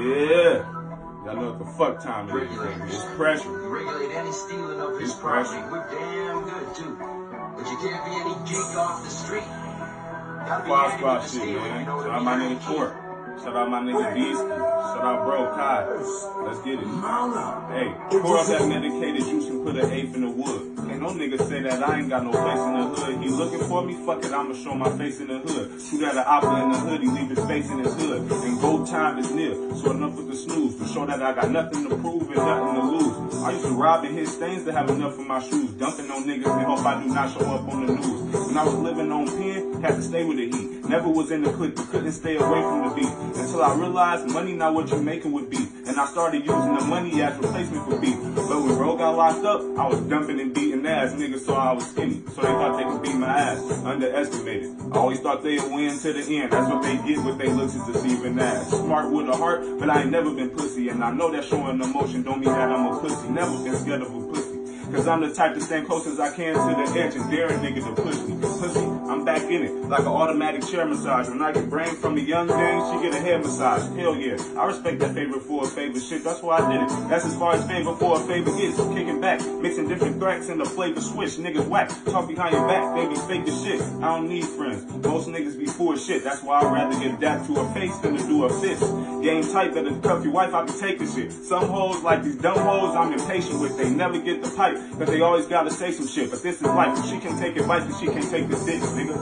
Yeah. Y'all know what the fuck time it is. It's pressure. Regulate any stealing of his property. We're damn good too. But you can't be any geek off the street. Gotta be Squad handy squad with shit, man. you know what I out my nigga Court. Shout out my nigga Beastie. Shout out bro Kai. Let's get it. Hey, pour up that medicated juice and put an eighth in the wood. Ain't no nigga say that I ain't got no face in the hood. He looking for me? Fuck it, I'ma show my face in the hood. Shoot at an opera in the hoodie, leave his face in his hood. And go time is near, so enough with the snooze. To show that I got nothing to prove and nothing to lose. I used to rob and hit stains to have enough of my shoes. Dumping on niggas and hope I do not show up on the news. When I was living on pen, had to stay with the heat. Never was in the clique, but couldn't stay away from the beat. Until I realized money not what you're making with beat. And I started using the money as replacement for beat. But when bro got locked up, I was dumping and beating ass. Niggas saw I was skinny, so they thought they could beat my ass. Underestimated. I always thought they'd win to the end. That's what they get with they looks is deceiving ass. Smart with a heart, but I ain't never been pussy. And I know that showing emotion don't mean that I'm a pussy. Never been scared of a pussy. Cause I'm the type to stand close as I can to the edge and dare a nigga to push me. Pussy, back in it, like an automatic chair massage. When I get brain from a young thing, she get a head massage. Hell yeah, I respect that favor for a favor shit. That's why I did it. That's as far as favor for a favor gets. Kicking back, mixing different cracks in the flavor switch. Niggas whack, talk behind your back, be fake as shit. I don't need friends. Most niggas be full of shit. That's why I'd rather get dapped to a face than to do a fist. Game tight, better cuff your wife, I be taking shit. Some hoes like these dumb hoes I'm impatient with. They never get the pipe, cause they always gotta say some shit. But this is life. She can take advice, but she can't take this dick, nigga.